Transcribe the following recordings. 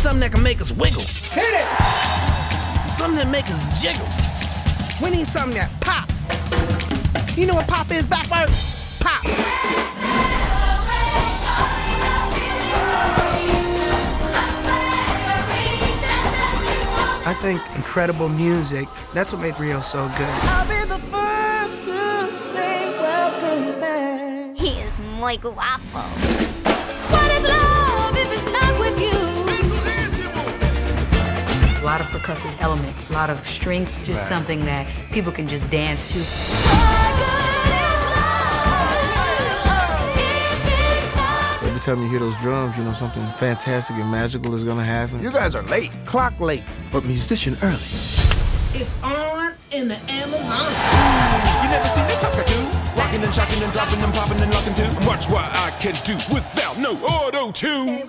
something that can make us wiggle. Hit it! Something that make us jiggle. We need something that pops. You know what pop is backwards? Pop. I think incredible music, that's what made Rio so good. I'll be the first to say welcome back. He is muy guapo. Lot of percussive elements, a lot of strings, just something that people can just dance to. Every time you hear those drums, you know something fantastic and magical is gonna happen. You guys are late. Clock late, but musician early. It's on in the Amazon. You never seen the cockatoo? Rocking and shocking and dropping and popping and locking too. Watch what I can do without no auto tune.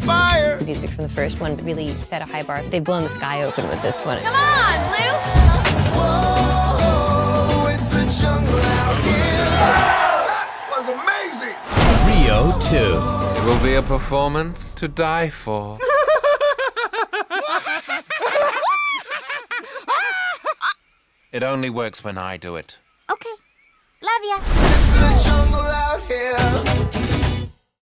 Am. The music from the first one really set a high bar. They've blown the sky open with this one. Come on, Blu. Oh, it's a jungle out here. That was amazing. Rio 2. It will be a performance to die for. it only works when I do it. Okay. Love ya.